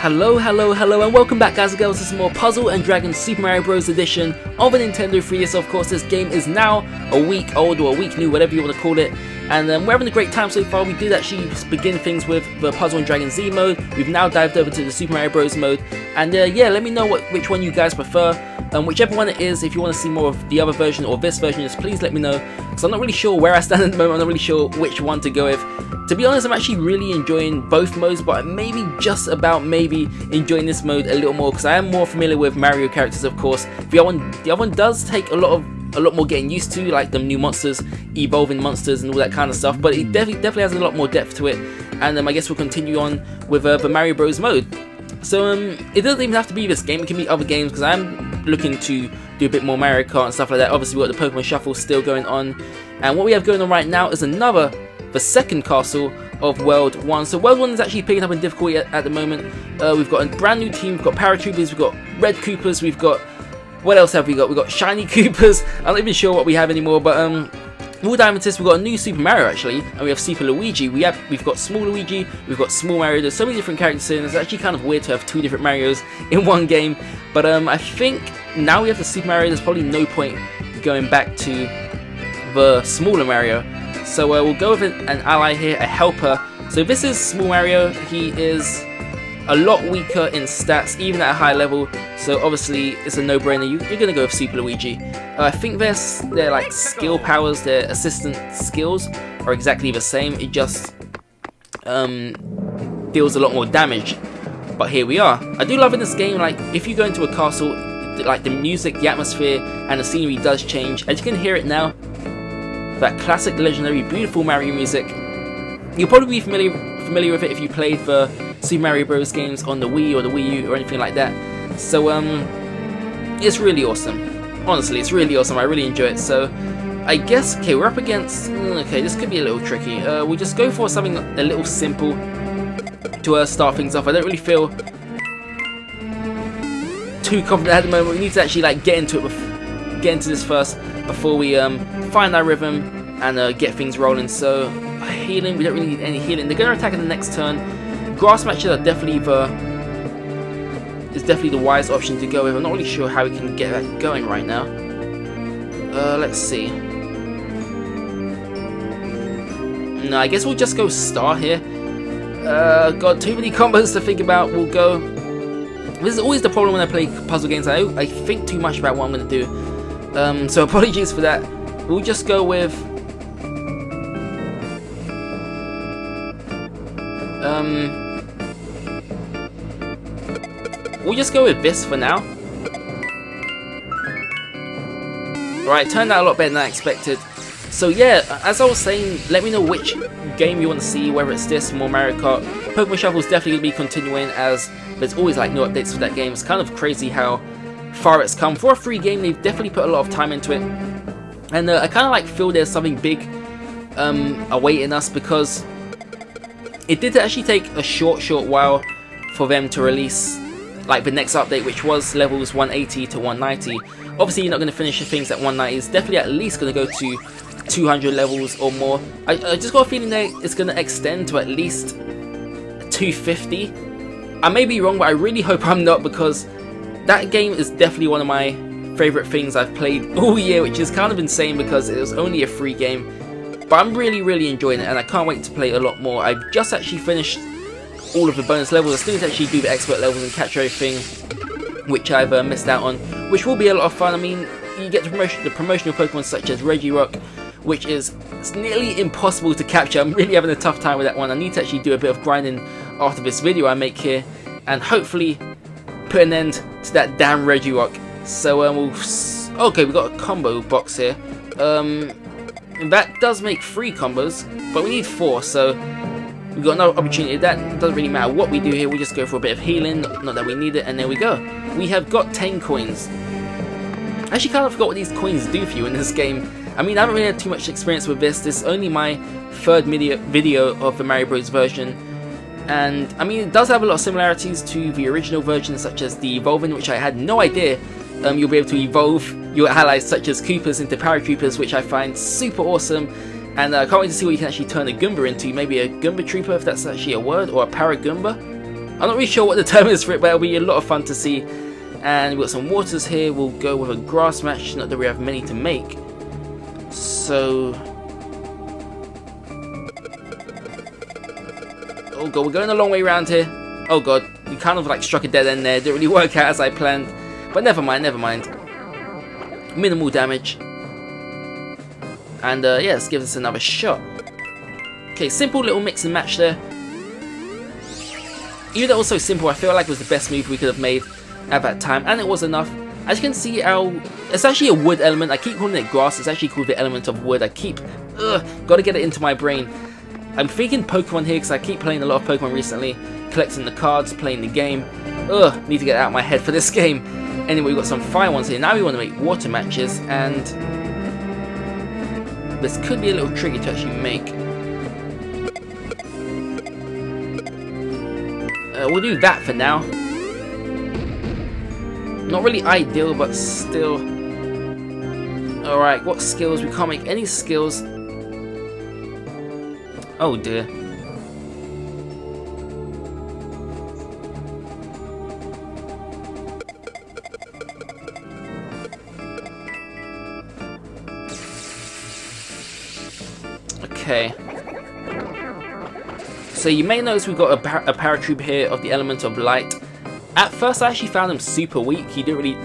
Hello, hello, hello, and welcome back guys and girls to some more Puzzle and Dragons Super Mario Bros. edition of a Nintendo 3DS. Of course, this game is now a week old or a week new, whatever you want to call it. And um, we're having a great time so far. We did actually begin things with the Puzzle and Dragon Z mode. We've now dived over to the Super Mario Bros. mode. And uh, yeah, let me know what which one you guys prefer. Um, whichever one it is, if you want to see more of the other version or this version, just please let me know. Because I'm not really sure where I stand at the moment. I'm not really sure which one to go with. To be honest, I'm actually really enjoying both modes, but maybe just about maybe enjoying this mode a little more because I am more familiar with Mario characters, of course. The other one, the other one does take a lot of a lot more getting used to, like the new monsters, evolving monsters, and all that kind of stuff. But it definitely definitely has a lot more depth to it. And um, I guess we'll continue on with uh, the Mario Bros mode. So um, it doesn't even have to be this game; it can be other games because I'm looking to do a bit more Mario Kart and stuff like that. Obviously, we've got the Pokemon Shuffle still going on, and what we have going on right now is another, the second castle of World 1. So World 1 is actually picking up in difficulty at, at the moment. Uh, we've got a brand new team, we've got Paratroopers, we've got Red Koopas, we've got... What else have we got? We've got Shiny Koopas. I'm not even sure what we have anymore, but um, we'll dive. We've got a new Super Mario actually, and we have Super Luigi. We have we've got Small Luigi, we've got Small Mario. There's so many different characters in. It's actually kind of weird to have two different Mario's in one game. But um, I think now we have the Super Mario. There's probably no point going back to the smaller Mario. So uh, we'll go with an, an ally here, a helper. So this is Small Mario. He is a lot weaker in stats, even at a high level. So obviously, it's a no-brainer. You, are gonna go with Super Luigi. Uh, I think their their like skill powers, their assistant skills, are exactly the same. It just um, deals a lot more damage. But here we are. I do love in this game. Like if you go into a castle, like the music, the atmosphere, and the scenery does change. As you can hear it now, that classic, legendary, beautiful Mario music. You'll probably be familiar familiar with it if you played the Super Mario Bros. games on the Wii or the Wii U or anything like that. So um, it's really awesome. Honestly, it's really awesome. I really enjoy it. So I guess okay, we're up against. Mm, okay, this could be a little tricky. Uh, we'll just go for something a little simple to uh, start things off. I don't really feel too confident at the moment. We need to actually like get into it, get into this first before we um, find our rhythm and uh, get things rolling. So healing, we don't really need any healing. They're going to attack in the next turn. Grass matches are definitely the is definitely the wise option to go with. I'm not really sure how we can get that going right now. Uh, let's see. No, I guess we'll just go star here. Uh, got too many combos to think about. We'll go. This is always the problem when I play puzzle games. I I think too much about what I'm going to do. Um, so apologies for that. We'll just go with Um, we'll just go with this for now. Right, turned out a lot better than I expected. So yeah, as I was saying, let me know which game you want to see, whether it's this, more Mario Kart. Pokemon Shuffle is definitely going to be continuing as there's always like new updates for that game. It's kind of crazy how far it's come. For a free game, they've definitely put a lot of time into it. And uh, I kind of like feel there's something big um, awaiting us because it did actually take a short, short while for them to release like the next update, which was levels 180 to 190. Obviously, you're not going to finish the things at 190. It's definitely at least going to go to 200 levels or more. I, I just got a feeling that it's going to extend to at least 250. I may be wrong, but I really hope I'm not because that game is definitely one of my favorite things I've played all year, which is kind of insane because it was only a free game but I'm really, really enjoying it and I can't wait to play a lot more. I've just actually finished all of the bonus levels. I still need to actually do the expert levels and catch everything which I've uh, missed out on, which will be a lot of fun. I mean, you get the, promotion, the promotional Pokemon such as Regirock, which is nearly impossible to capture. I'm really having a tough time with that one. I need to actually do a bit of grinding after this video I make here, and hopefully put an end to that damn Regirock. So um, we'll... Okay, we've got a combo box here. Um, that does make three combos, but we need four, so we've got no opportunity. That doesn't really matter what we do here, we just go for a bit of healing, not that we need it, and there we go. We have got 10 coins. I actually kind of forgot what these coins do for you in this game. I mean, I haven't really had too much experience with this. This is only my third video, of the Mario Bros. version. And, I mean, it does have a lot of similarities to the original version, such as the Evolving, which I had no idea um, you'll be able to evolve your allies such as Koopas into Paratroopers, which I find super awesome. And I uh, can't wait to see what you can actually turn a Goomba into. Maybe a Goomba Trooper, if that's actually a word, or a Paragoomba. I'm not really sure what the term is for it, but it'll be a lot of fun to see. And we've got some waters here. We'll go with a grass match, not that we have many to make. So... Oh god, we're going a long way around here. Oh god, we kind of like struck a dead end there. Didn't really work out as I planned. But never mind, never mind. Minimal damage. And uh, yeah, let's give this another shot. Okay, simple little mix and match there. Even though it was so simple, I feel like it was the best move we could have made at that time, and it was enough. As you can see, our it's actually a wood element. I keep calling it grass. It's actually called the element of wood. I keep, ugh, got to get it into my brain. I'm thinking Pokemon here because I keep playing a lot of Pokemon recently, collecting the cards, playing the game. Ugh, need to get out of my head for this game. Anyway, we've got some fire ones here. Now we want to make water matches, and this could be a little tricky to actually make. Uh, we'll do that for now. Not really ideal, but still. Alright, what skills? We can't make any skills. Oh dear. Okay. So you may notice we've got a, par a paratrooper here of the element of light. At first I actually found him super weak. He didn't really...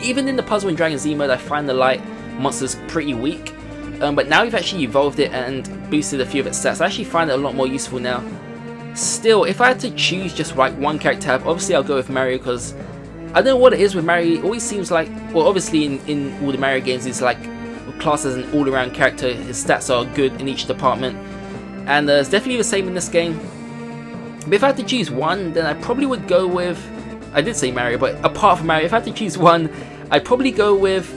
Even in the Puzzle and Dragon Z mode I find the light monsters pretty weak. Um, but now we've actually evolved it and boosted a few of its stats. I actually find it a lot more useful now. Still, if I had to choose just like one character obviously I'll go with Mario because I don't know what it is with Mario. It always seems like, well obviously in, in all the Mario games it's like classed as an all-around character. His stats are good in each department. And uh, it's definitely the same in this game. But if I had to choose one, then I probably would go with... I did say Mario, but apart from Mario, if I had to choose one, I'd probably go with...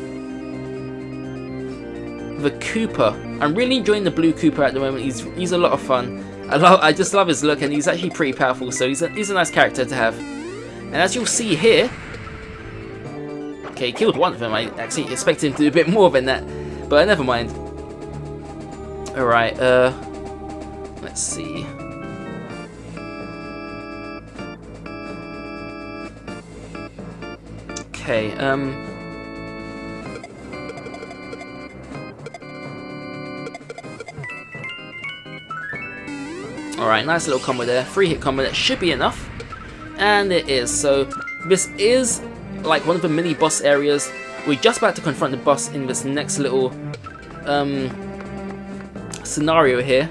The Koopa. I'm really enjoying the blue Koopa at the moment. He's he's a lot of fun. I love I just love his look and he's actually pretty powerful, so he's a, he's a nice character to have. And as you'll see here... Okay, he killed one of them. I actually expected him to do a bit more than that. But never mind. Alright, uh... Let's see. Okay, um... Alright, nice little combo there. Free hit combo, that should be enough. And it is, so this is like one of the mini boss areas. We're just about to confront the boss in this next little um, scenario here.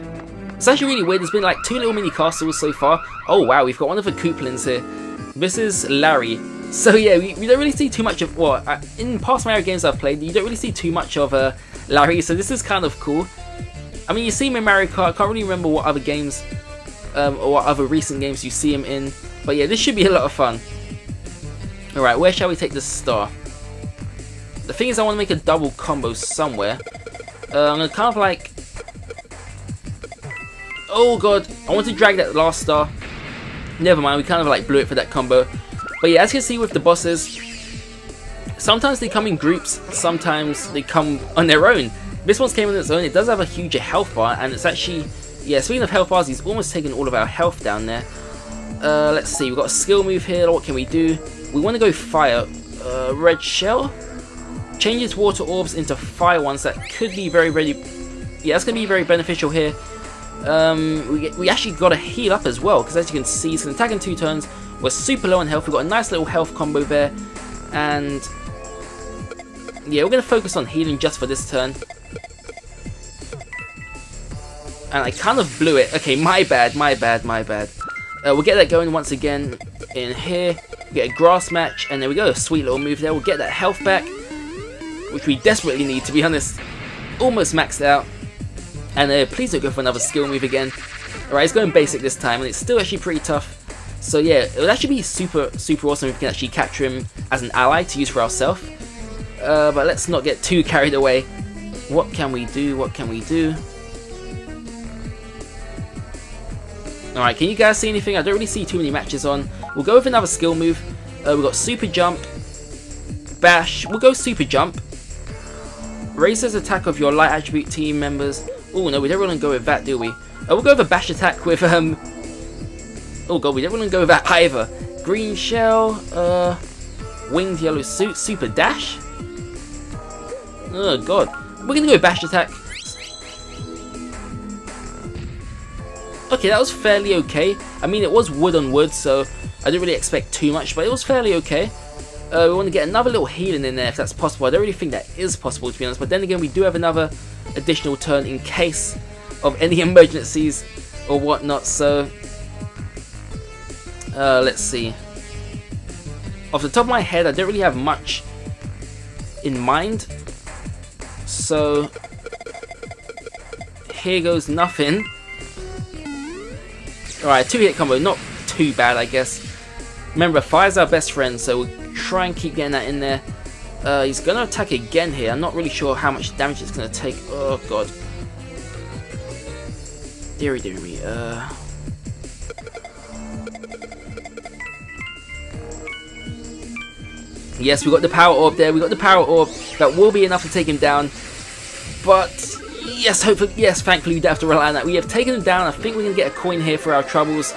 It's actually really weird, there's been like two little mini castles so far. Oh wow, we've got one of the Koopalings here. This is Larry. So yeah, we, we don't really see too much of, well, in past Mario games I've played, you don't really see too much of uh, Larry, so this is kind of cool. I mean, you see him in Mario Kart, I can't really remember what other games, um, or what other recent games you see him in, but yeah, this should be a lot of fun. Alright, where shall we take this star? The thing is I want to make a double combo somewhere. Uh, I'm going to kind of like... Oh god, I want to drag that last star. Never mind, we kind of like blew it for that combo. But yeah, as you can see with the bosses, sometimes they come in groups, sometimes they come on their own. This one's came on its own, it does have a huge health bar, and it's actually... Yeah, speaking of health bars, he's almost taken all of our health down there. Uh, let's see, we've got a skill move here, what can we do? We want to go fire. Uh, red shell? Changes water orbs into fire ones. That could be very, very... Yeah, that's going to be very beneficial here. Um, we, we actually got to heal up as well, because as you can see, it's an attack in two turns. We're super low on health. We've got a nice little health combo there. And... Yeah, we're going to focus on healing just for this turn. And I kind of blew it. Okay, my bad, my bad, my bad. Uh, we'll get that going once again in here get a grass match, and there we go, sweet little move there. We'll get that health back, which we desperately need, to be honest. Almost maxed out. And uh, please don't go for another skill move again. Alright, it's going basic this time, and it's still actually pretty tough. So yeah, it would actually be super, super awesome if we can actually capture him as an ally to use for ourselves. Uh, but let's not get too carried away. What can we do? What can we do? Alright, can you guys see anything? I don't really see too many matches on. We'll go with another skill move. Uh, we've got Super Jump, Bash. We'll go Super Jump. Raises attack of your light attribute team members. Oh no, we don't want to go with that, do we? Uh, we'll go with a Bash attack with um Oh god, we don't want to go with that either. Green shell, uh, winged yellow suit, super dash. Oh god, we're gonna go bash attack. Okay, that was fairly okay. I mean, it was wood on wood, so I didn't really expect too much, but it was fairly okay. Uh, we want to get another little healing in there if that's possible. I don't really think that is possible, to be honest, but then again, we do have another additional turn in case of any emergencies or whatnot, so uh, let's see. Off the top of my head, I don't really have much in mind. So, here goes nothing. Alright, two hit combo, not too bad, I guess. Remember, fire's our best friend, so try and keep getting that in there. Uh, he's going to attack again here. I'm not really sure how much damage it's going to take. Oh, God. Deary, deary. Uh... Yes, we got the power orb there. We got the power orb. That will be enough to take him down. But yes, hopefully, yes, thankfully we don't have to rely on that. We have taken him down. I think we're going to get a coin here for our troubles.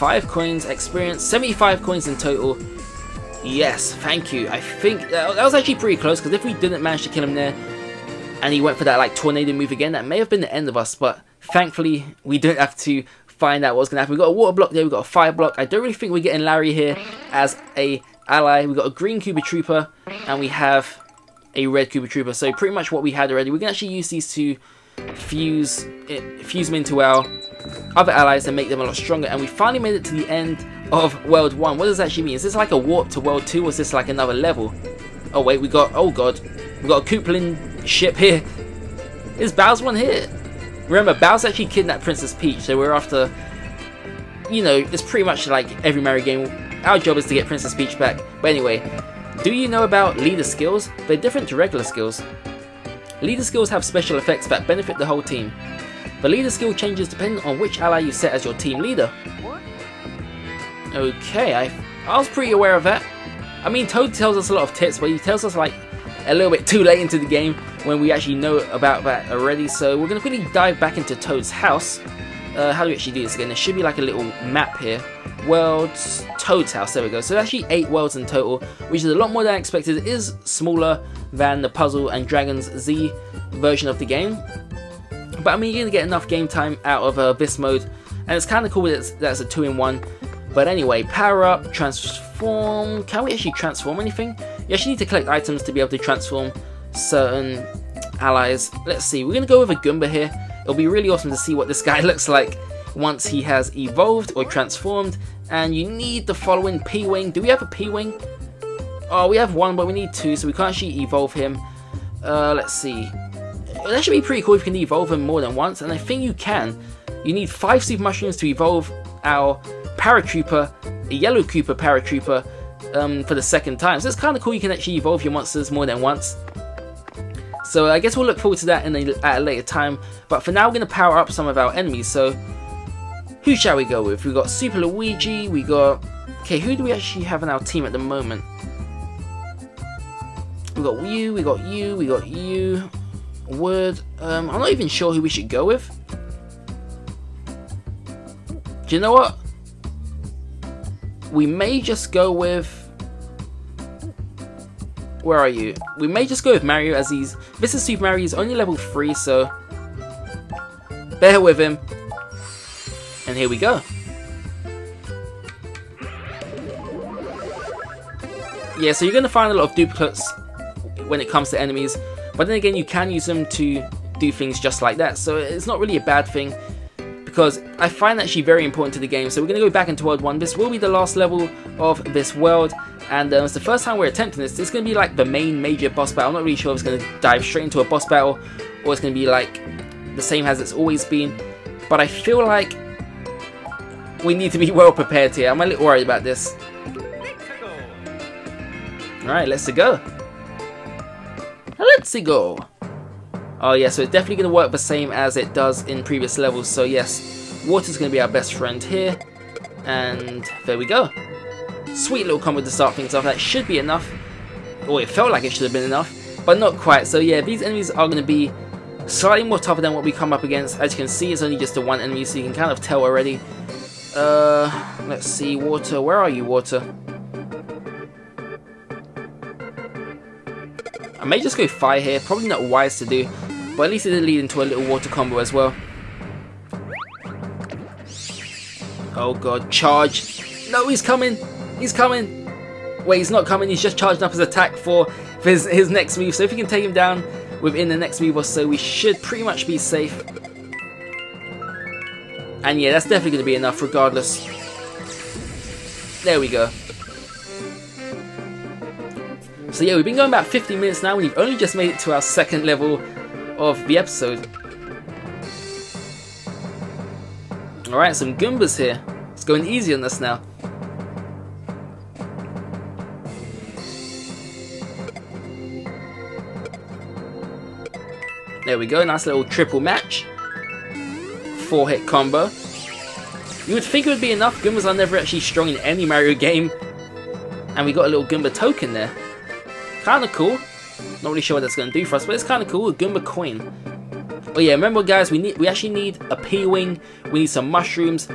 Five coins, experience, 75 coins in total. Yes, thank you. I think that, was actually pretty close because if we didn't manage to kill him there and he went for that like tornado move again, that may have been the end of us. But thankfully, we don't have to find out what's going to happen. We've got a water block there, we've got a fire block. I don't really think we're getting Larry here as a ally. We've got a green Koopa Trooper, and we have a red Koopa Trooper. So pretty much what we had already. We can actually use these to fuse, it, fuse them into our other allies and make them a lot stronger. And we finally made it to the end of World 1. What does that actually mean? Is this like a warp to World 2 or is this like another level? Oh wait, we got, oh god, we got a Koopalin ship here. Is Bowser one here? Remember, Bowser actually kidnapped Princess Peach, so we're after, you know, it's pretty much like every Mario game. Our job is to get Princess Peach back. But anyway, do you know about leader skills? They're different to regular skills. Leader skills have special effects that benefit the whole team. The leader skill changes depending on which ally you set as your team leader. Okay, I, I was pretty aware of that. I mean, Toad tells us a lot of tips, but he tells us like a little bit too late into the game when we actually know about that already. So we're going to quickly dive back into Toad's house. Uh, how do we actually do this again? There should be like a little map here. Worlds, Toad's house, there we go. So actually 8 worlds in total, which is a lot more than I expected. It is smaller than the Puzzle and Dragons Z version of the game. But I mean, you're going to get enough game time out of uh, this mode. And it's kind of cool that it's, that's a 2-in-1. But anyway, power up, transform. Can we actually transform anything? You actually need to collect items to be able to transform certain allies. Let's see, we're going to go with a Goomba here. It'll be really awesome to see what this guy looks like once he has evolved or transformed. And you need the following P-Wing. Do we have a P-Wing? Oh, we have one, but we need two, so we can't actually evolve him. Uh, let's see. That should be pretty cool if you can evolve them more than once, and I think you can. You need five Super Mushrooms to evolve our Paratrooper, a Yellow Koopa Paratrooper, um, for the second time. So it's kind of cool you can actually evolve your monsters more than once. So I guess we'll look forward to that in a, at a later time. But for now, we're going to power up some of our enemies. So who shall we go with? We've got Super Luigi, we got... Okay, who do we actually have in our team at the moment? We got you, we got you, we got you. Word. Um, I'm not even sure who we should go with. Do you know what? We may just go with where are you? We may just go with Mario as he's... This is Super Mario, he's only level 3, so... Bear with him. And here we go. Yeah, so you're going to find a lot of duplicates when it comes to enemies, but then again you can use them to do things just like that, so it's not really a bad thing because I find that actually very important to the game. So we're going to go back into World 1. This will be the last level of this world, and uh, it's the first time we're attempting this. It's going to be like the main major boss battle. I'm not really sure if it's going to dive straight into a boss battle, or it's going to be like the same as it's always been. But I feel like we need to be well prepared here. I'm a little worried about this. Alright, let's go. Let's go. Oh yeah, so it's definitely going to work the same as it does in previous levels. So yes, water's going to be our best friend here. And there we go. Sweet little combo to start things off. That should be enough. Or it felt like it should have been enough, but not quite. So yeah, these enemies are going to be Slightly more tougher than what we come up against. As you can see, it's only just the one enemy, so you can kind of tell already. Uh, let's see, water. Where are you, water? May just go fire here. Probably not wise to do, but at least it did lead into a little water combo as well. Oh god, charge. No, he's coming. He's coming. Wait, he's not coming. He's just charging up his attack for, his, his next move. So if we can take him down within the next move or so, we should pretty much be safe. And yeah, that's definitely going to be enough regardless. There we go. So yeah, we've been going about 50 minutes now and we've only just made it to our second level of the episode. Alright, some Goombas here. It's going easy on us now. There we go, nice little triple match. Four hit combo. You would think it would be enough, Goombas are never actually strong in any Mario game. And we got a little Goomba token there. Kinda cool. Not really sure what that's gonna do for us, but it's kinda cool, Goomba coin. Oh yeah, remember guys, we need we actually need a P-Wing, we need some mushrooms,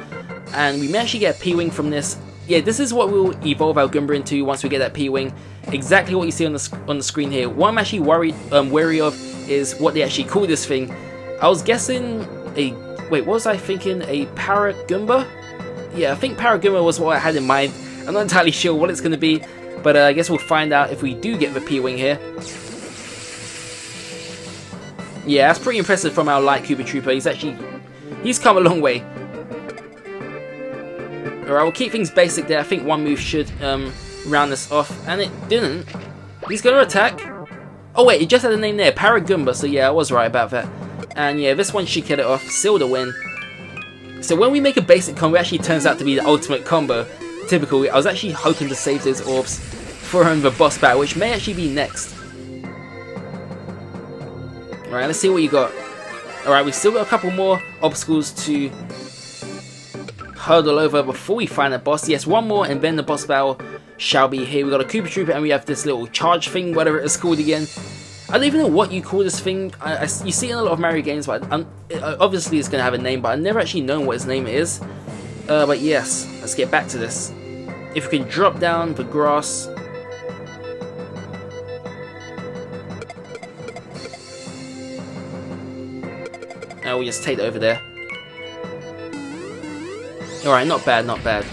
and we may actually get a P-Wing from this. Yeah, this is what we'll evolve our Goomba into once we get that P-Wing. Exactly what you see on the, on the screen here. What I'm actually worried, um, wary of is what they actually call this thing. I was guessing a... Wait, what was I thinking? A Paragoomba? Yeah, I think Paragoomba was what I had in mind. I'm not entirely sure what it's going to be, but uh, I guess we'll find out if we do get the P-Wing here. Yeah, that's pretty impressive from our Light Koopa Trooper. He's actually... He's come a long way. Alright, we'll keep things basic there. I think one move should um, round this off. And it didn't. He's going to attack. Oh wait, it just had a name there, Paragoomba. so yeah, I was right about that. And yeah, this one should get it off, seal the win. So when we make a basic combo, it actually turns out to be the ultimate combo. Typical, I was actually hoping to save those orbs for the boss battle, which may actually be next. Alright, let's see what you got. Alright, we've still got a couple more obstacles to hurdle over before we find the boss. Yes, one more and then the boss battle shall be here. We got a Koopa Trooper and we have this little charge thing, whatever it is called again. I don't even know what you call this thing. I, I, you see it in a lot of Mario games, but it, obviously it's going to have a name, but I've never actually known what his name is. Uh, but yes, let's get back to this. If we can drop down the grass... Now we just take it over there. Alright, not bad, not bad.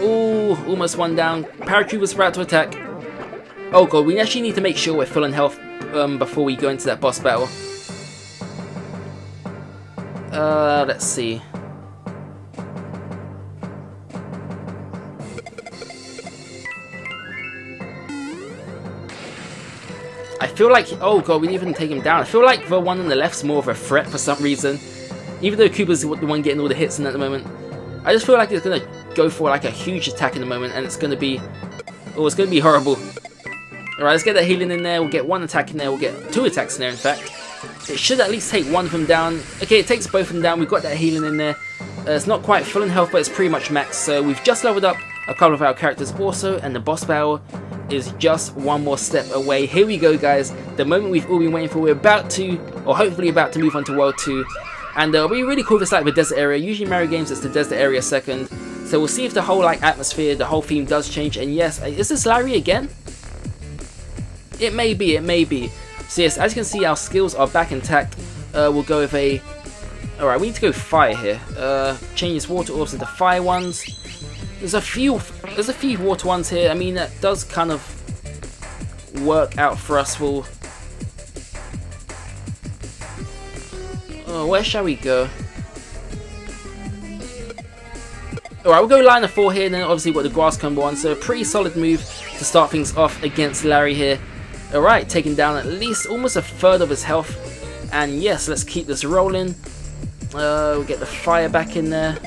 Ooh, almost one down. Paratroop was about to attack. Oh god, we actually need to make sure we're full in health um, before we go into that boss battle. Uh, let's see. Feel like, oh god, we didn't even take him down. I feel like the one on the left's more of a threat for some reason. Even though Koopa's the one getting all the hits in at the moment. I just feel like it's going to go for like a huge attack in the moment and it's going to be... Oh, it's going to be horrible. Alright, let's get that healing in there. We'll get one attack in there. We'll get two attacks in there, in fact. It should at least take one of them down. Okay, it takes both of them down. We've got that healing in there. Uh, it's not quite full in health, but it's pretty much max. So we've just leveled up a couple of our characters also, and the boss battle is just one more step away. Here we go, guys. The moment we've all been waiting for. We're about to, or hopefully about to move on to World 2. And uh, be really if it's like the desert area. Usually Mario games, it's the desert area second. So we'll see if the whole like atmosphere, the whole theme does change. And yes, is this Larry again? It may be, it may be. So yes, as you can see, our skills are back intact. Uh, we'll go with a... Alright, we need to go fire here. Uh, change this water orbs into fire ones. There's a few, there's a few water ones here. I mean, that does kind of work out for us. We'll... Oh, where shall we go? Alright, we'll go line of 4 here, and then obviously we've got the grass combo on, so a pretty solid move to start things off against Larry here. Alright, taking down at least almost a third of his health, and yes, let's keep this rolling. Uh, we'll get the fire back in there.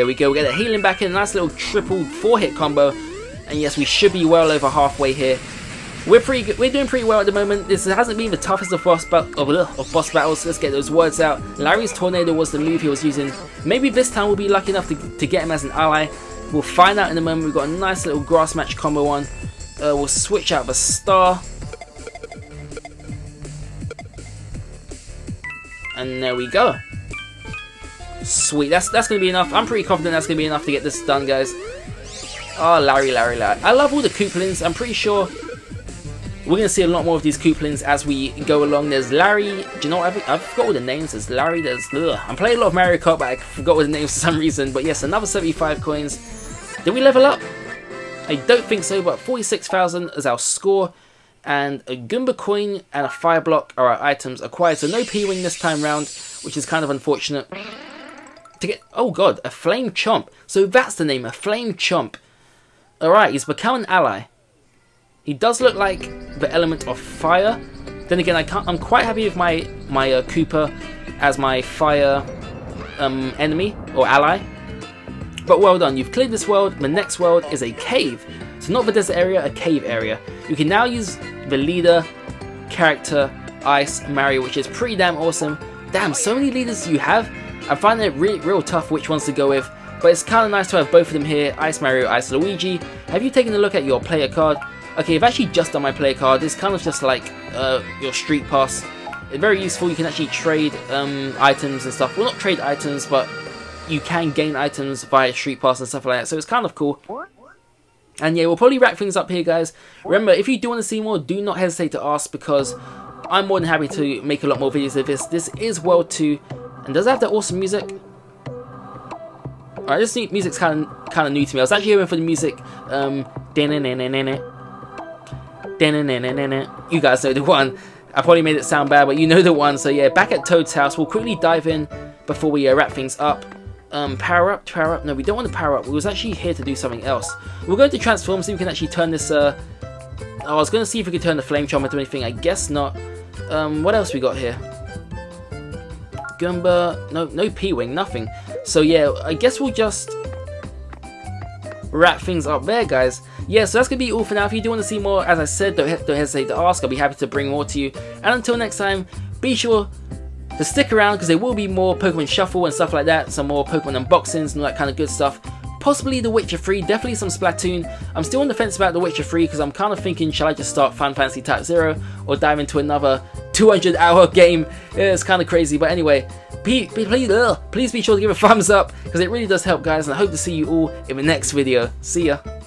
There we go. We get the healing back in. A nice little triple four-hit combo. And yes, we should be well over halfway here. We're pretty We're doing pretty well at the moment. This hasn't been the toughest of boss, of, of boss battles. Let's get those words out. Larry's tornado was the move he was using. Maybe this time we'll be lucky enough to, to get him as an ally. We'll find out in a moment. We've got a nice little grass match combo on. Uh, we'll switch out the star. And there we go. Sweet, that's that's gonna be enough. I'm pretty confident that's gonna be enough to get this done, guys. Oh, Larry, Larry, Larry. I love all the Koopalings. I'm pretty sure we're to see a lot more of these Koopalings as we go along. There's Larry. Do you know what? I forgot all the names. There's Larry. There's... Ugh. I'm playing a lot of Mario Kart, but I forgot all the names for some reason. But yes, another 75 coins. Did we level up? I don't think so, but 46,000 is our score. And a Goomba coin and a fire block are our items acquired. So no P-Wing this time round, which is kind of unfortunate. To get... Oh god, a Flame Chomp. So that's the name, a Flame Chomp. Alright, he's become an ally. He does look like the element of fire. Then again, I can't, I'm quite happy with my, my uh, Koopa as my fire um, enemy or ally. But well done, you've cleared this world. The next world is a cave. So not the desert area, a cave area. You can now use the leader, character, Ice, Mario, which is pretty damn awesome. Damn, so many leaders you have. I'm finding it really, real tough which ones to go with. But it's kind of nice to have both of them here, Ice Mario, Ice Luigi. Have you taken a look at your player card? Okay, I've actually just done my player card. It's kind of just like uh, your street pass. It's very useful. You can actually trade um, items and stuff. Well, not trade items, but you can gain items via street pass and stuff like that. So it's kind of cool. And yeah, we'll probably wrap things up here, guys. Remember, if you do want to see more, do not hesitate to ask because I'm more than happy to make a lot more videos of this. This is World 2. And does it have that awesome music? Alright, this music's kind of kind of new to me. I was actually hearing for the music. Um, you guys know the one. I probably made it sound bad, but you know the one. So yeah, back at Toad's house, we'll quickly dive in before we uh, wrap things up. Um, power up, power up. No, we don't want to power up. We was actually here to do something else. We're going to transform, so we can actually turn this. Uh, oh, I was going to see if we could turn the flame chomp into anything. I guess not. Um, what else we got here? Goomba. No, no P-wing, nothing. So yeah, I guess we'll just wrap things up there, guys. Yeah, so that's going to be all for now. If you do want to see more, as I said, don't, don't hesitate to ask. I'll be happy to bring more to you. And until next time, be sure to stick around because there will be more Pokemon Shuffle and stuff like that. Some more Pokemon unboxings and all that kind of good stuff. Possibly The Witcher 3, definitely some Splatoon. I'm still on the fence about The Witcher 3 because I'm kind of thinking, shall I just start Final Fantasy Type 0 or dive into another 200 hour game? It's kind of crazy, but anyway, please, please be sure to give a thumbs up because it really does help guys and I hope to see you all in the next video. See ya!